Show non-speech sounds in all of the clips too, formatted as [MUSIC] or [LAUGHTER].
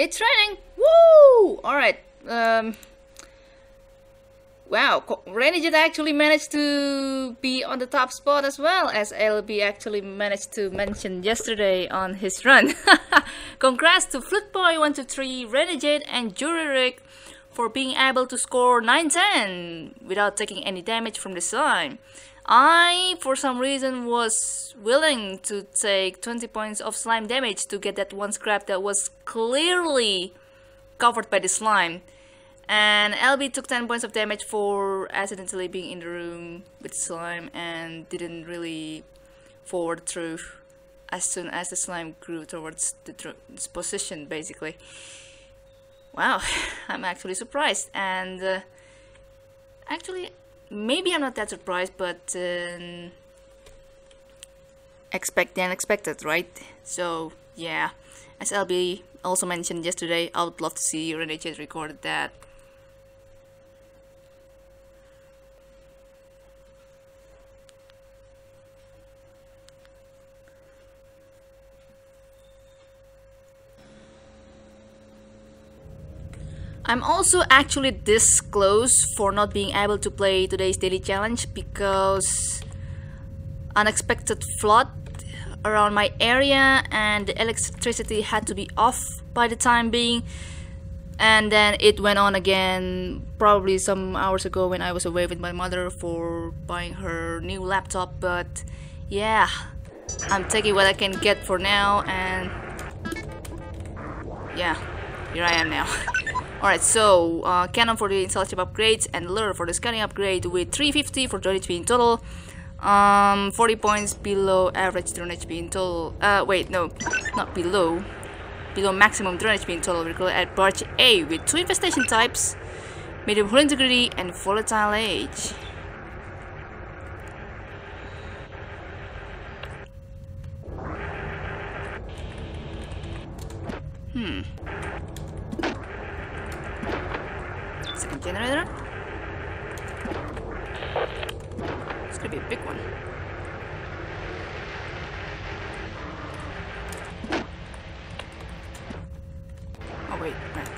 It's raining! Woo! Alright. Um, wow, Renegade actually managed to be on the top spot as well as LB actually managed to mention yesterday on his run. [LAUGHS] Congrats to Fluteboy123, Renegade and JuryRigged for being able to score 9-10 without taking any damage from the slime. I, for some reason, was willing to take 20 points of slime damage to get that one scrap that was clearly covered by the slime. And LB took 10 points of damage for accidentally being in the room with slime and didn't really forward through as soon as the slime grew towards the position, basically. Wow, [LAUGHS] I'm actually surprised. And uh, actually, maybe I'm not that surprised, but um, expect the unexpected, right? So yeah, as LB also mentioned yesterday, I would love to see Renegade record that. I'm also actually this close for not being able to play today's daily challenge because unexpected flood around my area and the electricity had to be off by the time being. And then it went on again probably some hours ago when I was away with my mother for buying her new laptop. But yeah I'm taking what I can get for now and yeah here I am now [LAUGHS] Alright, so uh, Cannon for the install chip upgrades and Lure for the scanning upgrade with 350 for drone HP in total. Um, 40 points below average drone HP in total. Uh, wait, no, not below. Below maximum drone HP in total. We're at Barge A with two infestation types, medium hull integrity and volatile age. Hmm. Generator. It's gonna be a big one. Oh wait, right.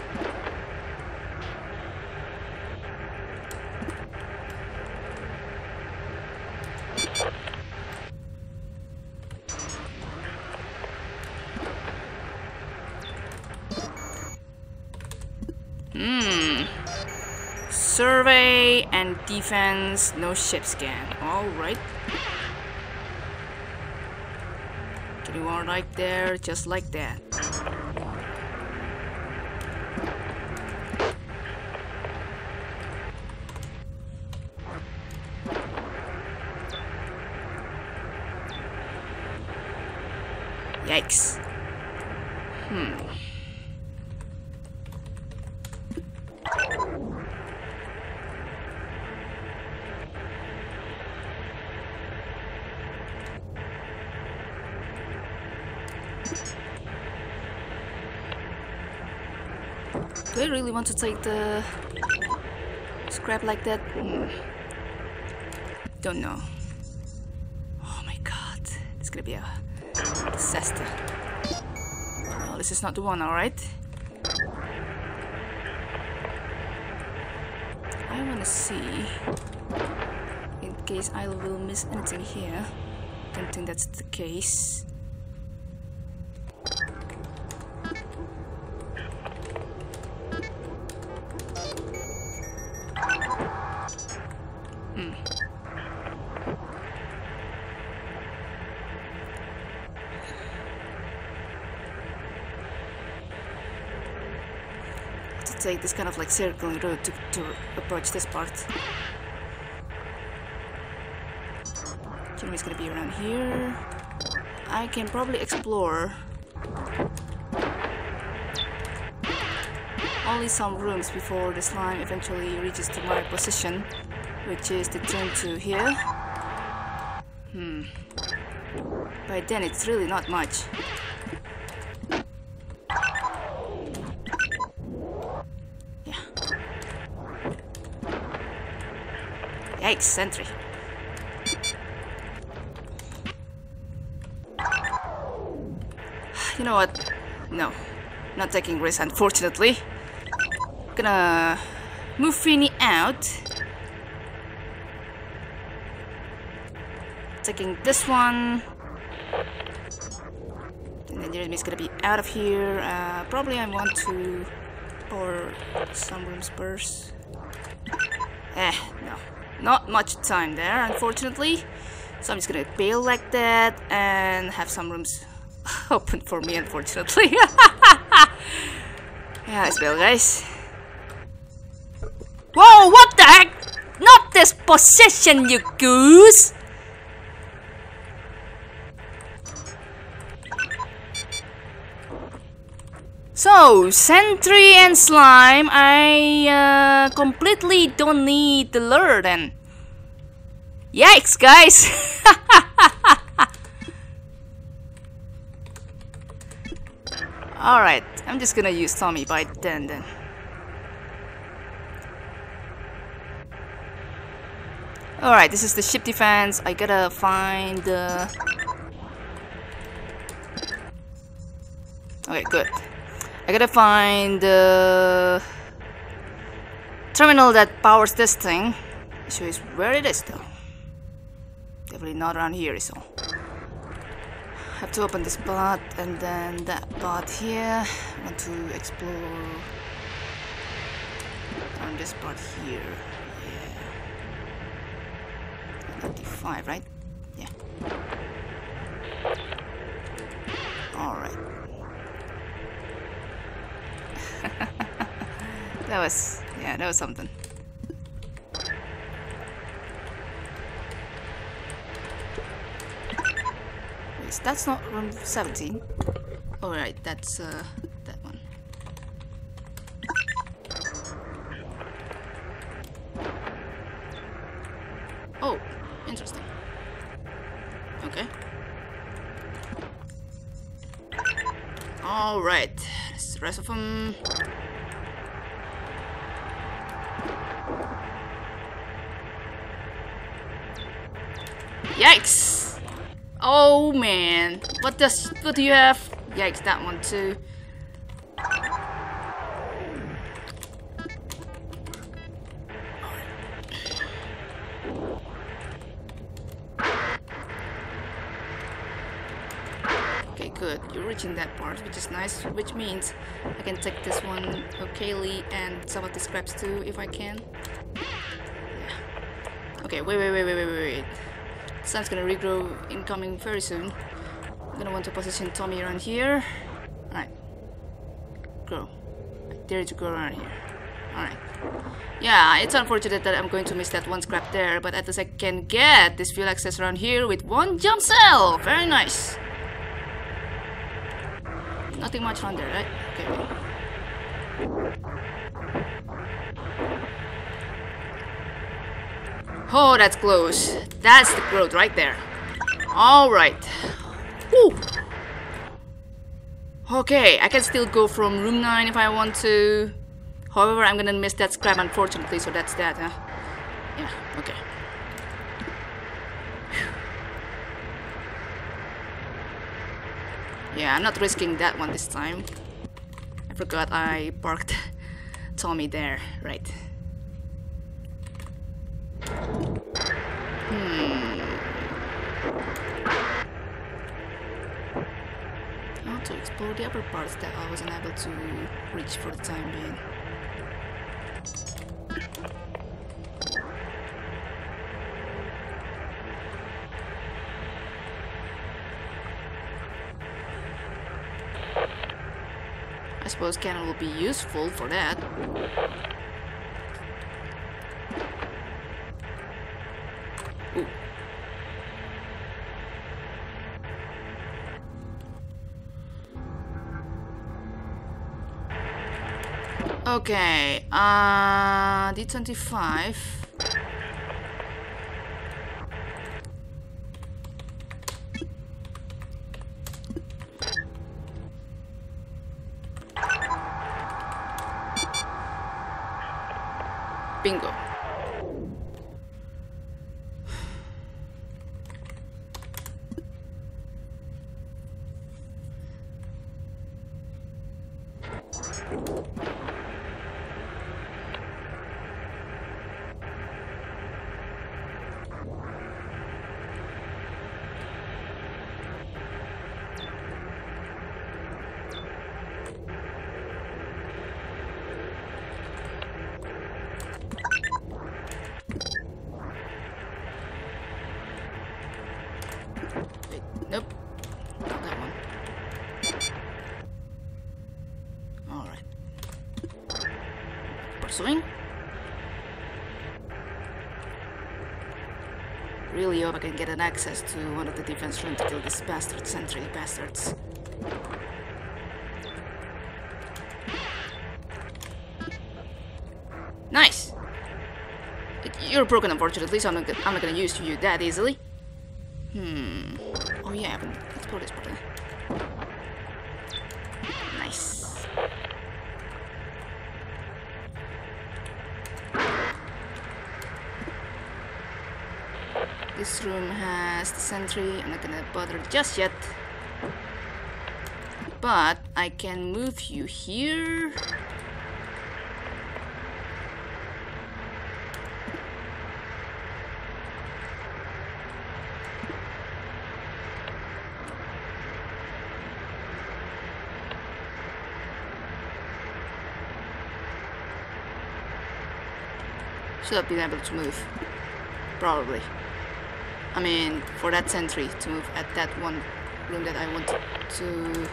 Hmm. Survey and defense, no ship scan. Alright. Getting one right there, just like that. Yikes. Hmm. Do I really want to take the scrap like that? Don't know. Oh my god, it's gonna be a disaster. Well, this is not the one, alright? I wanna see in case I will miss anything here. Don't think that's the case. Take this kind of like circling route to, to approach this part. Jimmy's gonna be around here. I can probably explore only some rooms before the slime eventually reaches to my position, which is the turn to here. Hmm. By then it's really not much. Yikes, sentry. You know what? No. Not taking risks, unfortunately. Gonna move Feeny out. Taking this one. And then Jeremy's gonna be out of here. Uh, probably I want to pour some rooms first. Eh. Not much time there, unfortunately. So I'm just gonna bail like that and have some rooms [LAUGHS] open for me, unfortunately. [LAUGHS] yeah, let's bail, guys. Whoa, what the heck? Not this position, you goose! So, Sentry and Slime, I uh, completely don't need the lure then. Yikes, guys! [LAUGHS] Alright, I'm just gonna use Tommy by then then. Alright, this is the ship defense. I gotta find the... Okay, good. I gotta find the terminal that powers this thing. Show is where it is though. Definitely not around here so. Have to open this part and then that part here. Want to explore on this part here. Yeah. 95, right? Yeah. Alright. [LAUGHS] that was, yeah, that was something. That's not room 17. Alright, that's uh, that one. Oh, interesting. Okay. Alright, the rest of them. Yikes! Oh man, what does what do you have? Yikes, that one too. That part, which is nice, which means I can take this one okayly and some of the scraps too, if I can. Okay, wait, wait, wait, wait, wait, wait, wait. Sun's gonna regrow incoming very soon. I'm gonna want to position Tommy around here. Alright. Grow. I dare to go around here. Alright. Yeah, it's unfortunate that I'm going to miss that one scrap there, but at least I can get this fuel access around here with one jump cell! Very nice! Nothing much on there, right? Okay. Oh, that's close. That's the growth right there. Alright. Okay, I can still go from room 9 if I want to. However, I'm gonna miss that scrap unfortunately, so that's that, huh? Yeah, okay. Yeah, I'm not risking that one this time. I forgot I parked Tommy there, right. Hmm. Want to explore the upper parts that I wasn't able to reach for the time being. Suppose cannon will be useful for that. Okay, uh, D25. Bingo. Really hope I can get an access to one of the defense rooms to kill these bastard sentry bastards. Nice! You're broken unfortunately, so I'm not, I'm not gonna use you that easily. Hmm. Oh yeah, I haven't explored this properly. Nice. This room has the sentry. I'm not gonna bother just yet. But I can move you here. Should have been able to move. Probably. I mean, for that sentry to move at that one room that I want to.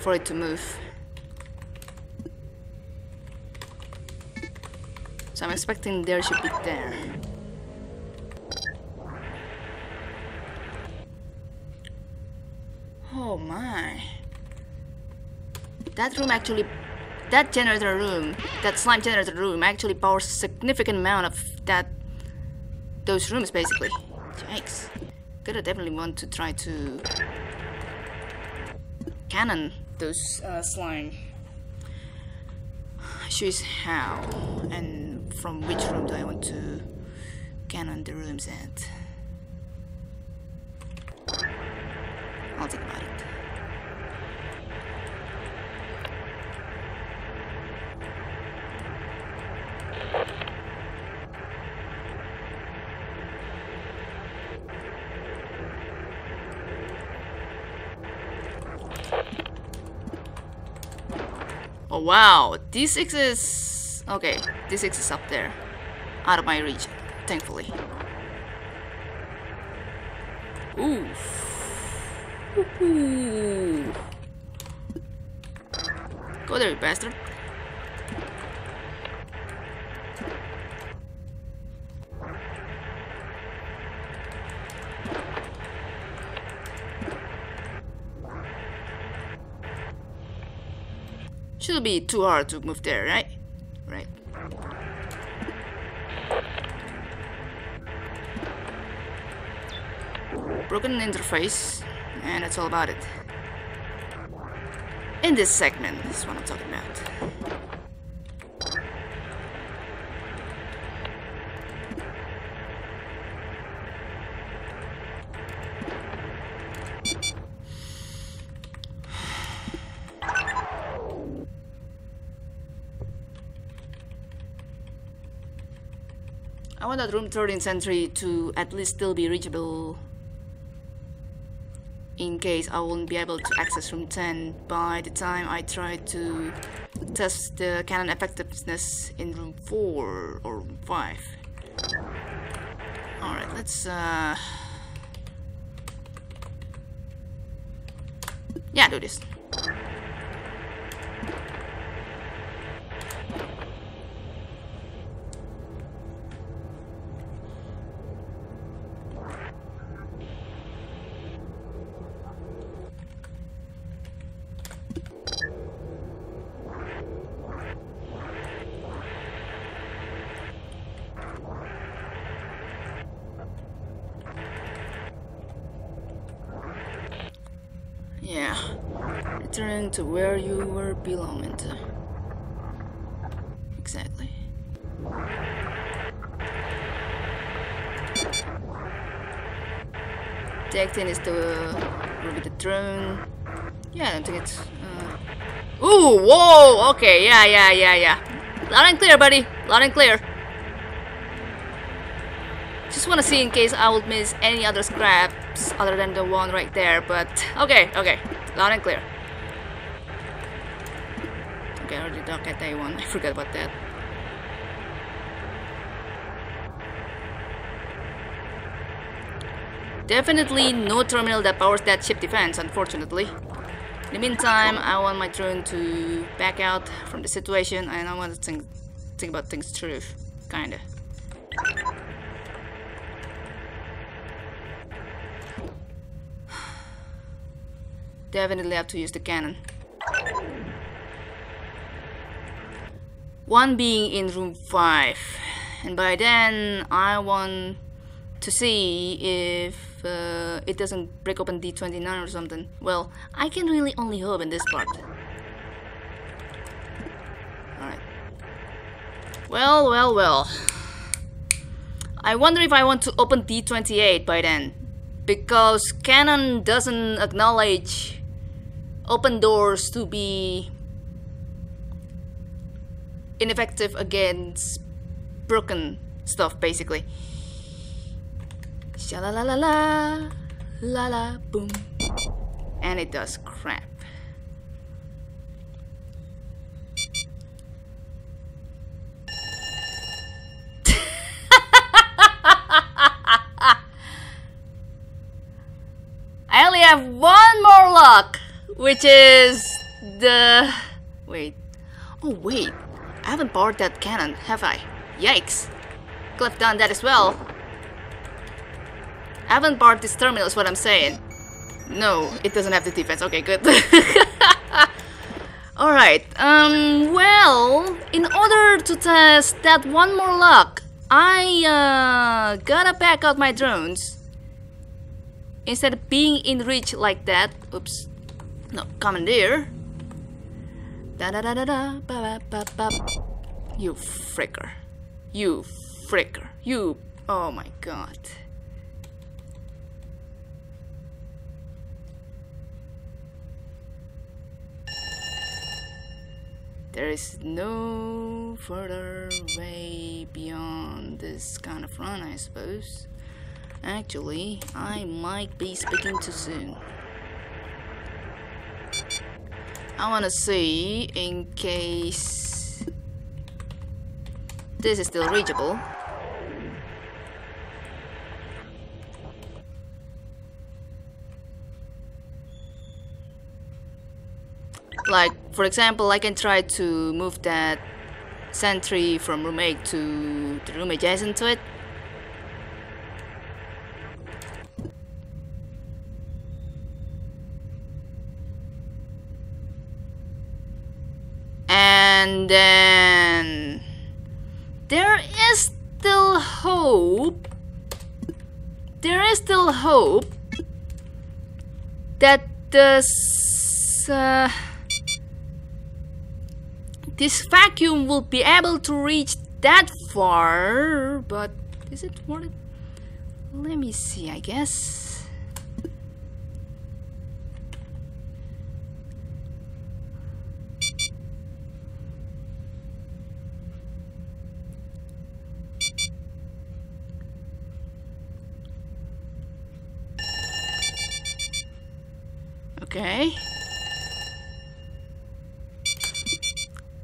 for it to move. So I'm expecting there should be there. Oh my. That room actually that generator room, that slime generator room actually powers a significant amount of that those rooms basically. Yikes. Gonna definitely want to try to cannon those uh, slime. Is how and from which room do I want to cannon the rooms at? I'll think about it. Oh wow, D6 is... Okay, D6 is up there. Out of my reach, thankfully. Ooh. Ooh. Go there, you bastard. Shouldn't be too hard to move there, right? Right. Broken interface, and that's all about it. In this segment is what I'm talking about. That room 13th century to at least still be reachable in case I won't be able to access room 10 by the time I try to test the cannon effectiveness in room 4 or room 5. Alright, let's uh... Yeah, do this. Yeah. Return to where you were belonging to. Exactly. 10 is will be the drone. Yeah, I don't think it's uh, Ooh, whoa, okay, yeah, yeah, yeah, yeah. Loud and clear, buddy. Loud and clear. Just wanna see in case I would miss any other scraps other than the one right there, but okay, okay. Loud and clear. Okay, I already dug at that one. [LAUGHS] I forgot about that. Definitely no terminal that powers that ship defense, unfortunately. In the meantime, I want my drone to back out from the situation and I want to think, think about things through, kinda. Definitely have to use the cannon. One being in room 5. And by then, I want to see if uh, it doesn't break open D29 or something. Well, I can really only hope in this part. Alright. Well, well, well. I wonder if I want to open D28 by then. Because Cannon doesn't acknowledge open doors to be ineffective against broken stuff basically. La la la la la la boom. And it does crap. [LAUGHS] I only have one more luck, which is the... Wait. Oh, wait. I haven't powered that cannon, have I? Yikes. Have done that as well. I haven't powered this terminal is what I'm saying. No, it doesn't have the defense. Okay, good. [LAUGHS] Alright, um, well, in order to test that one more luck, I, uh, gotta back out my drones. Instead of being in reach like that, oops, no, commandeer. Da da da da da, ba ba ba ba. You fricker. You fricker. You, oh my god. There is no further way beyond this kind of run, I suppose. Actually, I might be speaking too soon. I wanna see in case this is still reachable. Like, for example, I can try to move that sentry from room 8 to the room adjacent to it. And then there is still hope. There is still hope that this uh, this vacuum will be able to reach that far, but is it worth it? Let me see, I guess. Okay.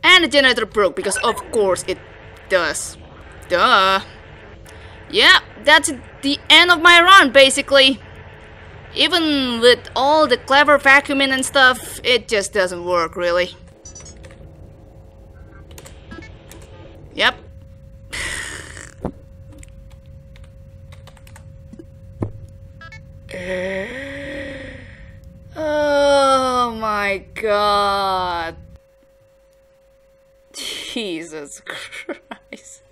And the generator broke because of course it does. Duh. Yeah, that's the end of my run basically. Even with all the clever vacuuming and stuff, it just doesn't work really. Yep. [SIGHS] Uh. Oh my god. Jesus [LAUGHS] Christ.